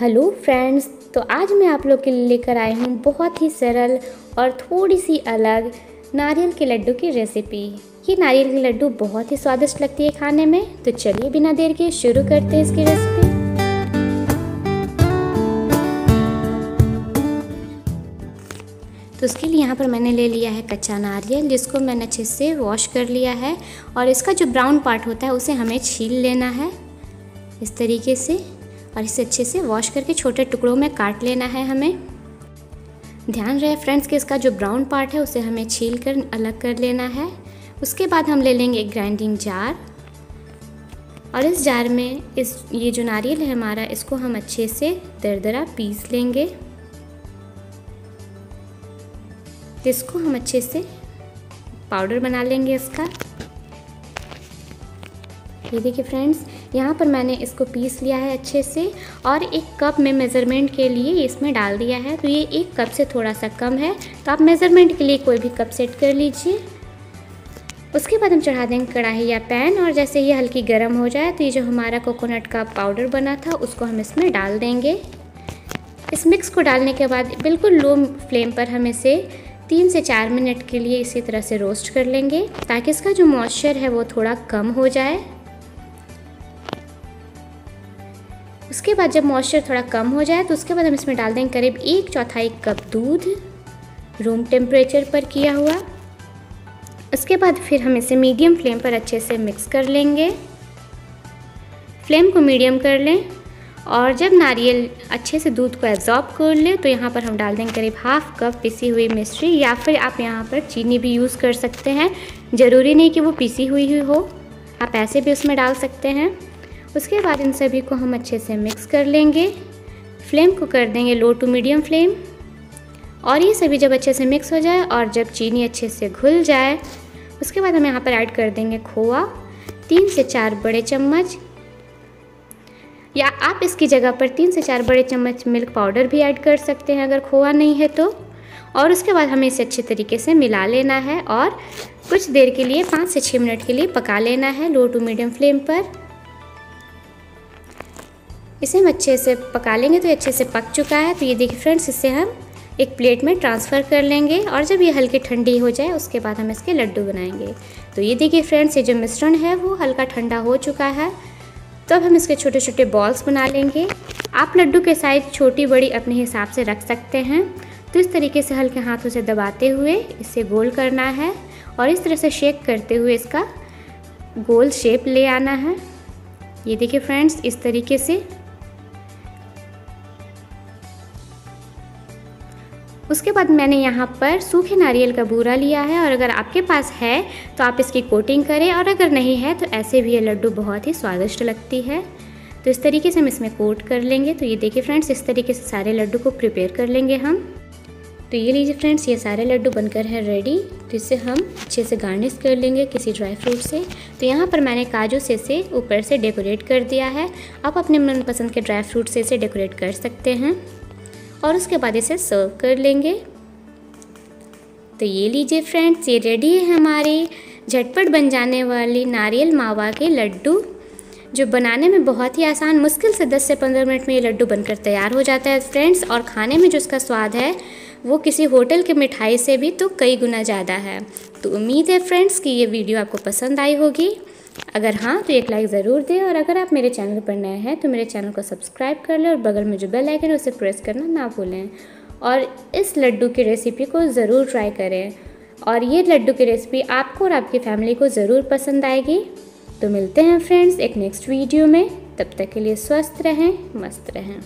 Hello friends तो आज मैं आप लोग के लिए लेकर आई हूँ बहुत ही सरल और थोड़ी सी अलग नारियल के लड्डू की रेसिपी ये नारियल के लड्डू बहुत ही स्वादिष्ट लगती है खाने में तो चलिए बिना देर के शुरू करते हैं इसकी रेसिपी तो उसके लिए यहाँ पर मैंने ले लिया है कच्चा नारियल, जिसको मैंने अच्छे से वॉश कर लिया है, और इसका जो ब्राउन पार्ट होता है, उसे हमें छील लेना है। इस तरीके से और इसे अच्छे से वॉश करके छोटे टुकड़ों में काट लेना है हमें। ध्यान रहे फ्रेंड्स कि इसका जो ब्राउन पार्ट है, उसे हमें छील कर अलग कर लेना है। उसके बाद हम ले लेंगे एक ग्राइंडिंग जार और इस जार में इस, ये जो नारियल है हमारा, इसको हम अच्छे से दरदरा पीस लेंगे। इसको हम अच्छे से पाउडर बना लेंगे इसका। ये देखिए फ्रेंड्स, यहाँ पर मैंने इसको पीस लिया है अच्छे से और एक कप में मेज़रमेंट के लिए इसमें डाल दिया है। तो ये एक कप से थोड़ा सा कम है। तो आप मेज़रमेंट के लिए कोई भी कप सेट कर लीजिए। उसके बाद हम चढ़ा देंगे कढ़ाई या पैन और जैसे ये हल्की गर्म हो जाए तो ये जो हमारा कोकोनट का पाउडर बना था उसको हम इसमें डाल देंगे। इस मिक्स को डालने के बाद बिल्कुल लो फ्लेम पर हम इसे तीन से चार मिनट के लिए इसी तरह से रोस्ट कर लेंगे ताकि इसका जो मॉइस्चर है वो थोड़ा कम हो जाए। उसके बाद जब मॉइस्चर थोड़ा कम हो जाए तो उसके बाद हम इसमें डाल देंगे करीब एक चौथाई कप दूध रूम टेम्परेचर पर किया हुआ। उसके बाद फिर हम इसे मीडियम फ्लेम पर अच्छे से मिक्स कर लेंगे। फ्लेम को मीडियम कर लें और जब नारियल अच्छे से दूध को एब्जॉर्ब कर ले तो यहाँ पर हम डाल देंगे करीब हाफ़ कप पिसी हुई मिश्री, या फिर आप यहाँ पर चीनी भी यूज़ कर सकते हैं। ज़रूरी नहीं कि वो पिसी हुई ही हो। आप ऐसे भी उसमें डाल सकते हैं। उसके बाद इन सभी को हम अच्छे से मिक्स कर लेंगे। फ्लेम को कर देंगे लो टू मीडियम फ्लेम और ये सभी जब अच्छे से मिक्स हो जाए और जब चीनी अच्छे से घुल जाए, उसके बाद हम यहाँ पर ऐड कर देंगे खोआ। तीन से चार बड़े चम्मच। या आप इसकी जगह पर तीन से चार बड़े चम्मच मिल्क पाउडर भी ऐड कर सकते हैं अगर खोआ नहीं है तो। और उसके बाद हमें इसे अच्छे तरीके से मिला लेना है और कुछ देर के लिए, पाँच से छः मिनट के लिए पका लेना है लो टू मीडियम फ्लेम पर। इसे हम अच्छे से पका लेंगे तो ये अच्छे से पक चुका है। तो ये देखिए फ्रेंड्स, इसे हम एक प्लेट में ट्रांसफ़र कर लेंगे और जब ये हल्की ठंडी हो जाए, उसके बाद हम इसके लड्डू बनाएँगे। तो ये देखिए फ्रेंड्स, ये जो मिश्रण है, वो हल्का ठंडा हो चुका है। तो अब हम इसके छोटे छोटे बॉल्स बना लेंगे। आप लड्डू के साइज़ छोटी, बड़ी अपने हिसाब से रख सकते हैं। तो इस तरीके से हल्के हाथों से दबाते हुए इसे गोल करना है और इस तरह से शेक करते हुए इसका गोल शेप ले आना है। ये देखिए फ्रेंड्स, इस तरीके से उसके बाद मैंने यहाँ पर सूखे नारियल का बूरा लिया है और अगर आपके पास है तो आप इसकी कोटिंग करें और अगर नहीं है तो ऐसे भी ये लड्डू बहुत ही स्वादिष्ट लगती है। तो इस तरीके से हम इसमें कोट कर लेंगे। तो ये देखिए फ्रेंड्स, इस तरीके से सारे लड्डू को प्रिपेयर कर लेंगे हम। तो ये लीजिए फ्रेंड्स, ये सारे लड्डू बनकर है रेडी तो इसे हम अच्छे से गार्निश कर लेंगे किसी ड्राई फ्रूट से। तो यहाँ पर मैंने काजू से इसे ऊपर से डेकोरेट कर दिया है। आप अपने मनपसंद के ड्राई फ्रूट से इसे डेकोरेट कर सकते हैं। और उसके बाद इसे सर्व कर लेंगे। तो ये लीजिए फ्रेंड्स ये रेडी है हमारी झटपट बन जाने वाली नारियल मावा के लड्डू। जो बनाने में बहुत ही आसान, मुश्किल से 10 से 15 मिनट में ये लड्डू बनकर तैयार हो जाता है। फ्रेंड्स, और खाने में जो इसका स्वाद है, वो किसी होटल के मिठाई से भी तो कई गुना ज़्यादा है। तो उम्मीद है फ्रेंड्स कि ये वीडियो आपको पसंद आई होगी। अगर हाँ तो एक लाइक ज़रूर दें, और अगर आप मेरे चैनल पर नए हैं तो मेरे चैनल को सब्सक्राइब कर लें, और बगल में जो बेल आइकन है, उसे प्रेस करना ना भूलें। और इस लड्डू की रेसिपी को ज़रूर ट्राई करें, और ये लड्डू की रेसिपी आपको और आपकी फैमिली को ज़रूर पसंद आएगी। तो मिलते हैं फ्रेंड्स एक नेक्स्ट वीडियो में। तब तक के लिए स्वस्थ रहें, मस्त रहें।